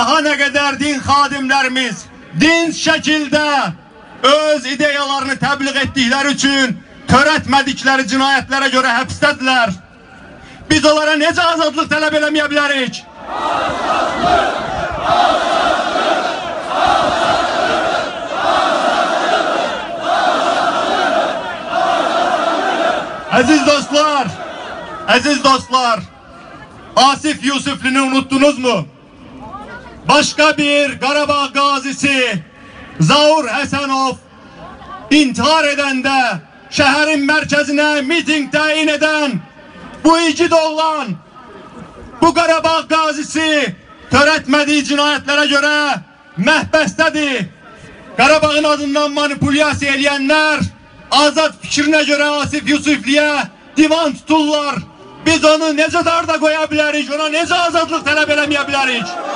Daha ne kadar din xadimlərimiz din şəkildə öz ideyalarını təbliğ etdikləri üçün törətmədikləri cinayətlərə görə həbsdədirlər. Biz onlara necə azadlıq tələb eləməyə bilərik? Aziz dostlar, aziz dostlar, Asif Yusuflu'nu unuttunuz mu? Başka bir Qarabağ gazisi Zaur Həsənov intihar edəndə şəhərin mərkəzinə miting təyin edən bu igid oğlan bu Qarabağ gazisi törətmədiyi cinayətlərə görə məhbəsdədir. Qarabağın adından manipulyasiya eləyənlər azad fikrinə görə Asif Yusufliyə divan tuturlar. Biz onu necə darda qoya bilərik, ona necə azadlıq tələb eləməyə?